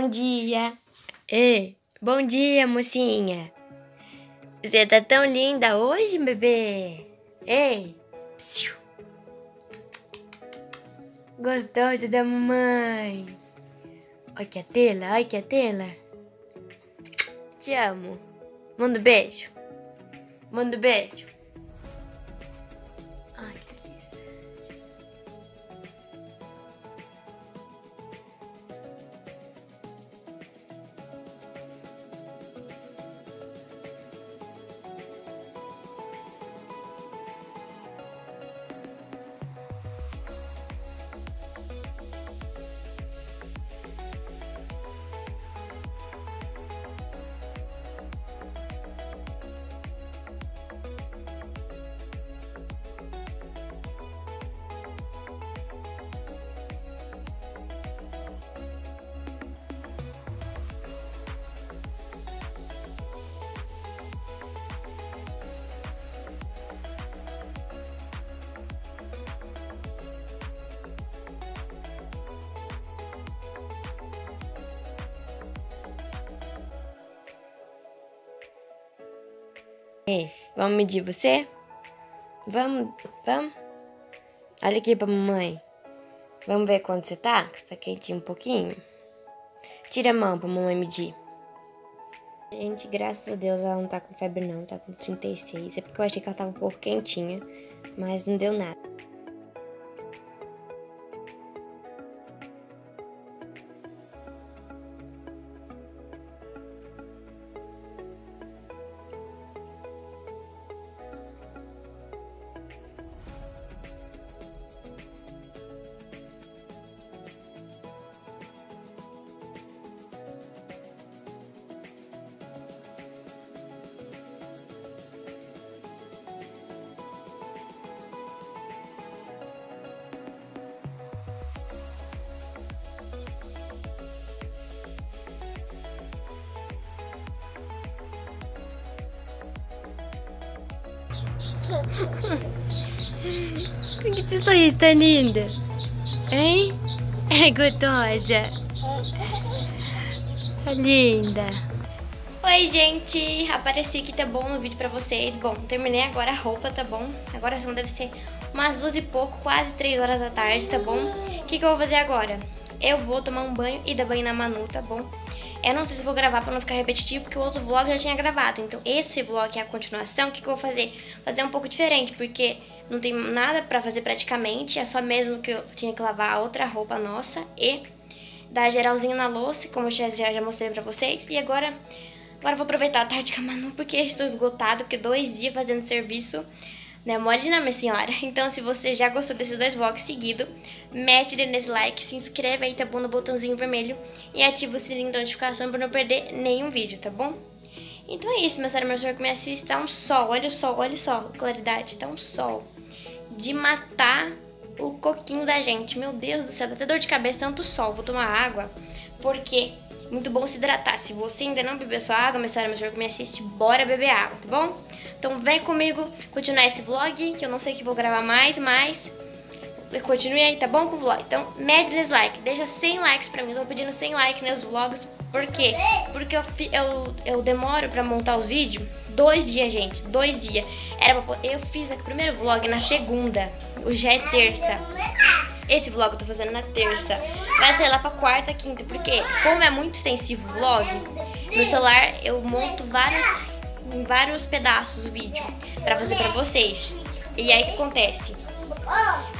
bom dia. Ei, bom dia, mocinha. Você tá tão linda hoje, bebê. Ei, psiu. Gostoso da mamãe. Olha que a tela, olha que a tela. Te amo. Manda um beijo. Manda um beijo. Ei, vamos medir você? Vamos, vamos? Olha aqui pra mamãe. Vamos ver quanto você tá? Que você tá quentinho um pouquinho. Tira a mão pra mamãe medir. Gente, graças a Deus ela não tá com febre não, tá com 36. É porque eu achei que ela tava um pouco quentinha, mas não deu nada. Por que esse sorriso tá linda? Hein? É gostosa. Tá linda. Oi, gente. Apareci aqui, tá bom, no vídeo pra vocês. Bom, terminei agora a roupa, tá bom? Agora são, deve ser umas duas e pouco, quase três horas da tarde, tá bom? O que, que eu vou fazer agora? Eu vou tomar um banho e dar banho na Manu, tá bom? Eu não sei se vou gravar pra não ficar repetitivo, porque o outro vlog já tinha gravado. Então, esse vlog é a continuação. O que, que eu vou fazer? Fazer um pouco diferente, porque não tem nada pra fazer praticamente. É só mesmo que eu tinha que lavar a outra roupa nossa e dar geralzinho na louça, como eu já, já, mostrei pra vocês. E agora, agora eu vou aproveitar a tarde com a Manu, porque estou esgotado, porque dois dias fazendo serviço né? Mole não, minha senhora. Então, se você já gostou desses dois vlogs seguidos, mete nesse like, se inscreve aí, tá bom? No botãozinho vermelho e ativa o sininho de notificação para não perder nenhum vídeo, tá bom? Então é isso, meu senhor, meu senhor que me assiste, tá um sol, olha o sol, olha só, claridade, tá um sol. De matar o coquinho da gente, meu Deus do céu, dá até dor de cabeça, tanto sol. Vou tomar água, porque muito bom se hidratar. Se você ainda não bebeu sua água, meu senhor, meu senhor que me assiste, bora beber água, tá bom? Então vem comigo continuar esse vlog, que eu não sei que vou gravar mais, mas continue aí, tá bom com o vlog? Então mete nesse like, deixa 100 likes pra mim, eu tô pedindo 100 likes nos vlogs, por quê? Porque eu, eu, eu demoro pra montar os vídeos dois dias, gente, dois dias. Era pra, eu fiz o primeiro vlog na segunda, hoje é terça. Esse vlog eu tô fazendo na terça. Vai ser lá pra quarta, quinta, porque como é muito extensivo o vlog, no celular eu monto vários, em vários pedaços o vídeo pra fazer pra vocês. E aí o que acontece?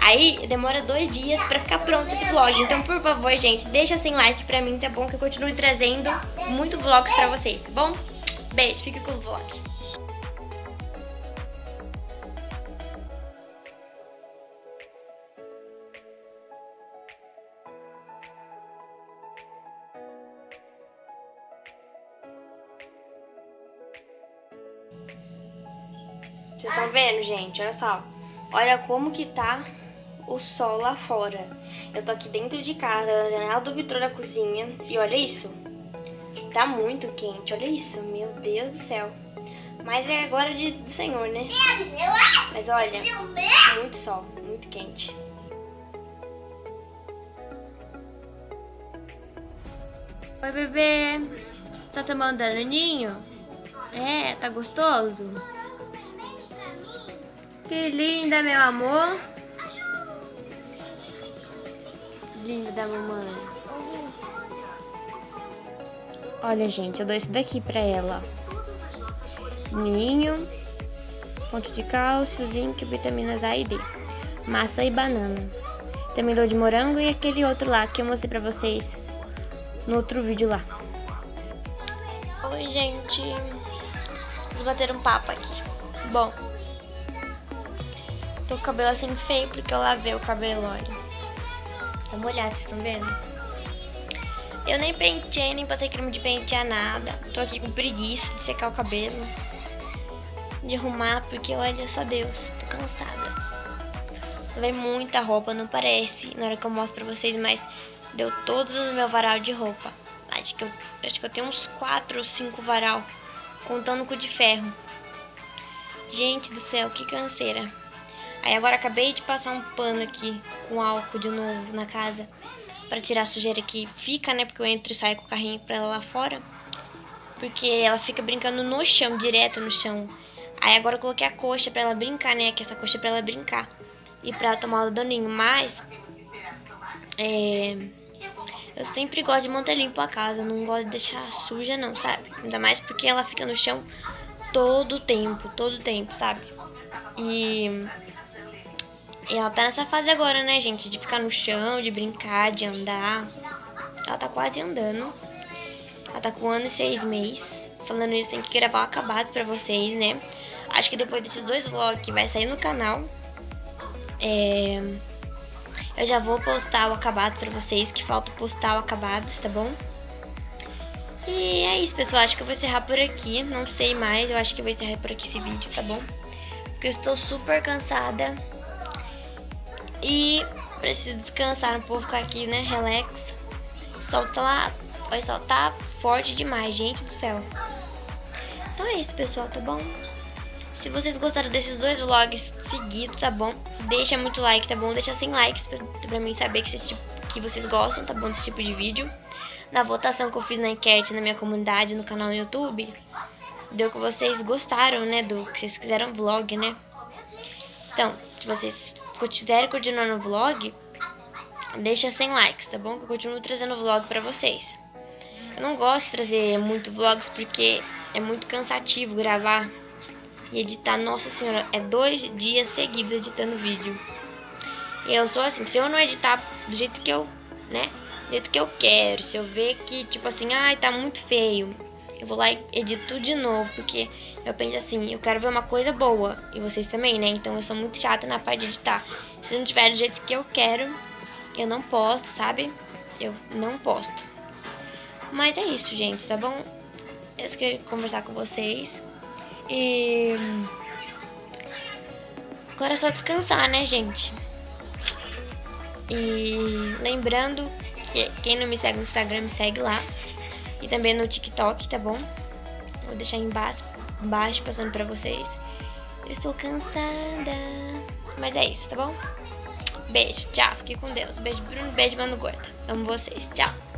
Aí demora dois dias pra ficar pronto esse vlog. Então, por favor, gente, deixa sem like pra mim, tá bom? Que eu continue trazendo muito vlogs pra vocês, tá bom? Beijo, fica com o vlog. Vocês estão vendo, gente? Olha só. Olha como que tá o sol lá fora. Eu tô aqui dentro de casa, na janela do vitrô da cozinha. E olha isso. Tá muito quente, olha isso. Meu Deus do céu. Mas é agora de, do Senhor, né? Mas olha, muito sol, muito quente. Oi, bebê. Tá tomando danoninho? É, tá gostoso? Que linda, meu amor. Linda da mamãe. Olha, gente, eu dou isso daqui pra ela. Ninho, fonte de cálcio, zinco, vitaminas A e D. Massa e banana. Também dou de morango e aquele outro lá que eu mostrei pra vocês no outro vídeo lá. Oi, gente. Vamos bater um papo aqui. Bom, tô com o cabelo assim feio porque eu lavei o cabelo, olha. Tá molhado, vocês estão vendo? Eu nem penteei, nem passei creme de pentear nada. Tô aqui com preguiça de secar o cabelo. De arrumar, porque olha só Deus, tô cansada. Levei muita roupa, não parece na hora que eu mostro pra vocês, mas deu todos os meu varal de roupa. Acho que eu, acho que eu tenho uns 4 ou 5 varal, contando com o de ferro. Gente do céu, que canseira. Aí agora acabei de passar um pano aqui com álcool de novo na casa para tirar a sujeira que fica, né? Porque eu entro e saio com o carrinho pra ela lá fora. Porque ela fica brincando no chão, direto no chão. Aí agora eu coloquei a coxa pra ela brincar, né? Que essa coxa é pra ela brincar. E pra ela tomar o doninho. Mas... É... Eu sempre gosto de manter limpo a casa. Eu não gosto de deixar suja, não, sabe? Ainda mais porque ela fica no chão todo o tempo. Todo o tempo, sabe? E... E ela tá nessa fase agora, né, gente? De ficar no chão, de brincar, de andar. Ela tá quase andando. Ela tá com um ano e seis meses. Falando isso, tem que gravar o acabado pra vocês, né? Acho que depois desses dois vlogs que vai sair no canal, é... eu já vou postar o acabado pra vocês, que falta postar o acabado, tá bom? E é isso, pessoal. Acho que eu vou encerrar por aqui. Não sei mais. Eu acho que eu vou encerrar por aqui esse vídeo, tá bom? Porque eu estou super cansada. E preciso descansar um pouco, aqui, né? Relax. O sol tá lá, vai soltar forte demais, gente do céu. Então é isso, pessoal, tá bom? Se vocês gostaram desses dois vlogs seguidos, tá bom? Deixa muito like, tá bom? Deixa 100 likes pra, pra mim saber que, tipo, que vocês gostam, tá bom? Desse tipo de vídeo. Na votação que eu fiz na enquete na minha comunidade, no canal no YouTube, deu que vocês gostaram, né? Do que vocês quiseram vlog, né? Então, se vocês quiserem continuar no vlog, deixa 100 likes, tá bom? Que eu continuo trazendo vlog pra vocês. Eu não gosto de trazer muito vlogs porque é muito cansativo gravar e editar. Nossa senhora, é dois dias seguidos editando vídeo. E eu sou assim, se eu não editar do jeito que eu, né? Do jeito que eu quero, se eu ver que, tipo assim, ai, tá muito feio, eu vou lá e edito tudo de novo, porque eu penso assim, eu quero ver uma coisa boa, e vocês também, né? Então eu sou muito chata na parte de editar. Se não tiver do jeito que eu quero, eu não posto, sabe? Eu não posto. Mas é isso, gente, tá bom? Eu queria conversar com vocês. E. Agora é só descansar, né, gente? E lembrando que quem não me segue no Instagram, me segue lá. E também no TikTok, tá bom? Vou deixar embaixo, embaixo passando pra vocês. Eu estou cansada. Mas é isso, tá bom? Beijo, tchau. Fique com Deus. Beijo, Bruno. Beijo, Mano Gorda. Amo vocês. Tchau.